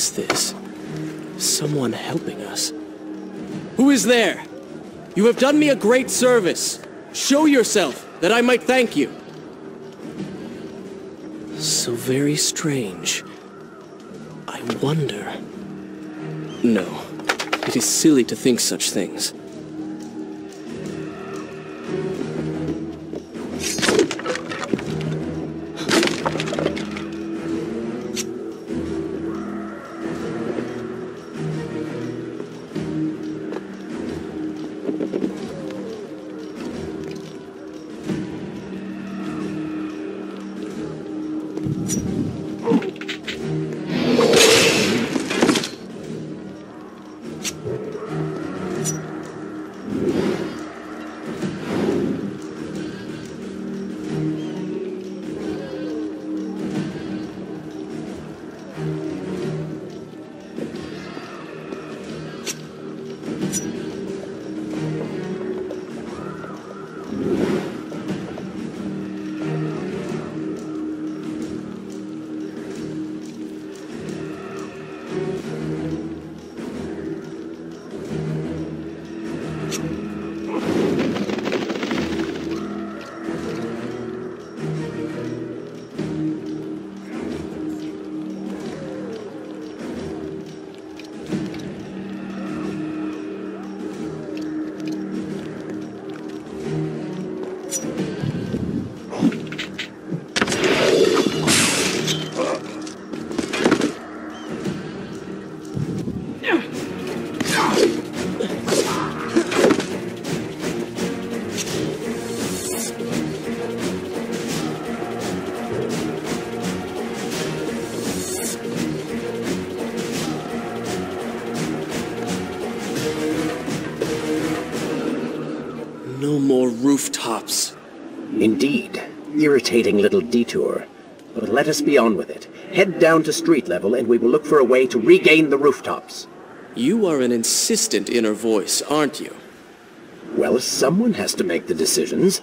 Is this? Someone helping us. Who is there? You have done me a great service. Show yourself, that I might thank you. So very strange. I wonder... No. It is silly to think such things. Rooftops. Indeed. Irritating little detour. But let us be on with it. Head down to street level and we will look for a way to regain the rooftops. You are an insistent inner voice, aren't you? Well, someone has to make the decisions.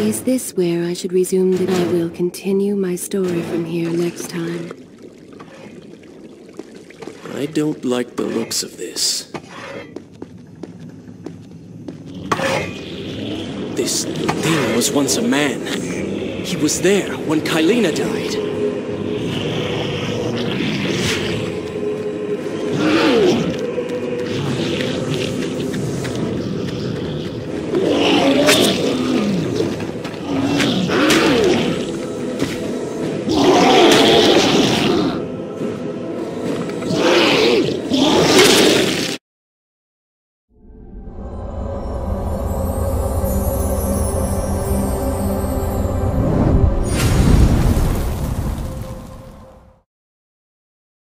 Is this where I should resume that I will continue my story from here next time? I don't like the looks of this. This thing was once a man. He was there when Kaileena died.